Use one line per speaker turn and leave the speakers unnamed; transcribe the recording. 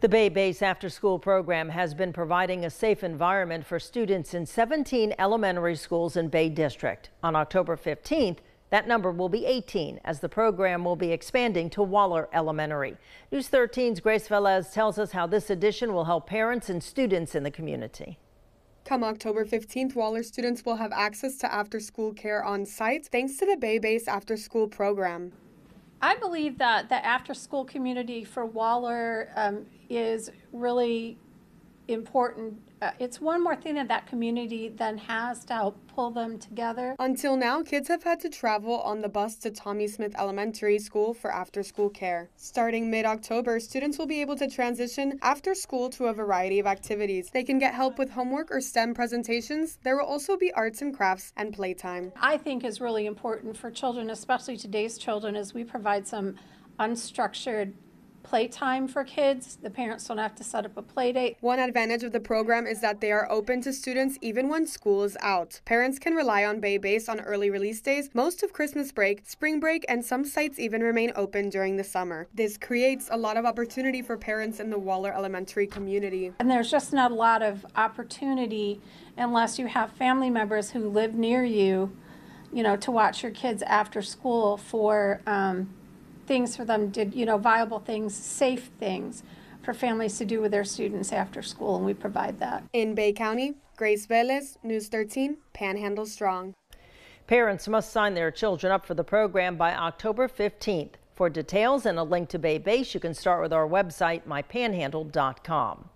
The Bay Base After School program has been providing a safe environment for students in 17 elementary schools in Bay District. On October 15th, that number will be 18 as the program will be expanding to Waller Elementary. News 13's Grace Velez tells us how this addition will help parents and students in the community.
Come October 15th, Waller students will have access to after school care on site thanks to the Bay Base After School program.
I believe that the after school community for Waller um, is really important. Uh, it's one more thing that that community then has to help pull them together.
Until now, kids have had to travel on the bus to Tommy Smith Elementary School for after school care. Starting mid October, students will be able to transition after school to a variety of activities. They can get help with homework or STEM presentations. There will also be arts and crafts and playtime.
I think is really important for children, especially today's children, as we provide some unstructured playtime for kids. The parents don't have to set up a play date.
One advantage of the program is that they are open to students even when school is out. Parents can rely on Bay Base on early release days, most of Christmas break, spring break, and some sites even remain open during the summer. This creates a lot of opportunity for parents in the Waller Elementary community.
And there's just not a lot of opportunity unless you have family members who live near you, you know, to watch your kids after school for um, things for them did, you know, viable things, safe things for families to do with their students after school, and we provide that.
In Bay County, Grace Velez, News 13, Panhandle Strong.
Parents must sign their children up for the program by October 15th. For details and a link to Bay Base, you can start with our website, mypanhandle.com.